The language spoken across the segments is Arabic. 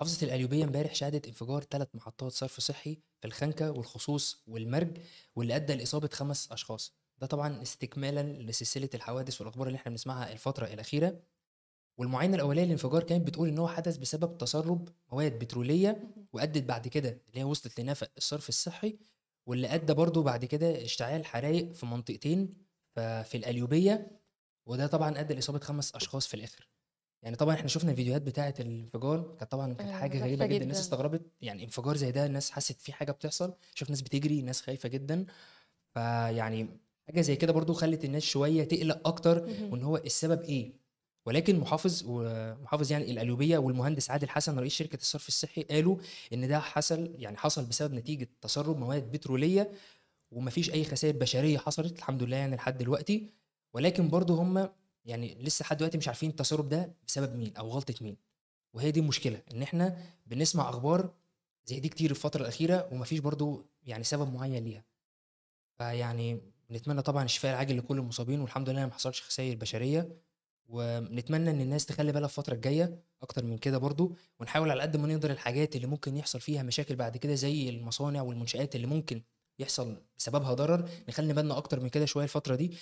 محافظة القليوبية امبارح شهدت انفجار ثلاث محطات صرف صحي في الخنكة والخصوص والمرج واللي أدى لإصابة خمس أشخاص. ده طبعا استكمالا لسلسلة الحوادث والأخبار اللي إحنا بنسمعها الفترة الأخيرة. والمعاينة الأولية للانفجار كانت بتقول إن هو حدث بسبب تسرب مواد بترولية وأدت بعد كده اللي هي وصلت لنفق الصرف الصحي واللي أدى برضو بعد كده اشتعال حرائق في منطقتين في القليوبية وده طبعا أدى لإصابة خمس أشخاص في الآخر. يعني طبعا إحنا شفنا الفيديوهات بتاعة الانفجار كانت طبعا كانت آه، حاجة وحشة غريبة جدا الناس. استغربت يعني انفجار زي ده الناس حست في حاجة بتحصل شوف ناس بتجري ناس خايفة جدا فيعني حاجة زي كده برضو خلت الناس شوية تقلق أكتر مهم. وإن هو السبب إيه ولكن محافظ ومحافظ يعني القليوبية والمهندس عادل حسن رئيس شركة الصرف الصحي قالوا إن ده حصل يعني حصل بسبب نتيجة تسرب مواد بترولية ومفيش أي خسائر بشرية حصلت الحمد لله يعني لحد دلوقتي ولكن برضو هم يعني لسه لحد دلوقتي مش عارفين التسرب ده بسبب مين أو غلطة مين. وهي دي المشكلة إن إحنا بنسمع أخبار زي دي كتير الفترة الأخيرة ومفيش برضو يعني سبب معين ليها. فيعني نتمنى طبعا الشفاء العاجل لكل المصابين والحمد لله ما حصلش خسائر بشرية. ونتمنى إن الناس تخلي بالها الفترة الجاية أكتر من كده برضو ونحاول على قد ما نقدر الحاجات اللي ممكن يحصل فيها مشاكل بعد كده زي المصانع والمنشآت اللي ممكن يحصل بسببها ضرر نخلي بالنا أكتر من كده شوية الفترة دي.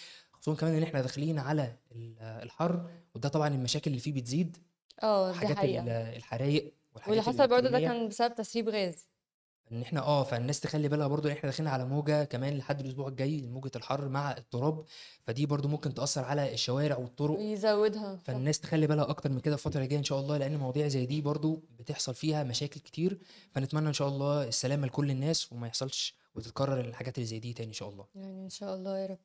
خصوصا كمان إن إحنا داخلين على ال- الحر وده طبعا المشاكل اللي فيه بتزيد. آه حاجات حقيقة. الحرايق واللي حصل برضه ده. كان بسبب تسريب غاز. إن إحنا آه فالناس تخلي بالها برضو إن إحنا داخلين على موجة كمان لحد الأسبوع الجاي موجة الحر مع التراب. فدي برضو ممكن تأثر على الشوارع والطرق. ويزودها صح. فالناس تخلي بالها أكتر من كده الفترة الجاية إن شاء الله لأن مواضيع زي دي برضو بتحصل فيها مشاكل كتير. فنتمنى إن شاء الله السلامة لكل الناس وما يحصلش وتتكرر الحاجات اللي زي دي تاني إن شاء الله. يعني إن شاء الله يا رب.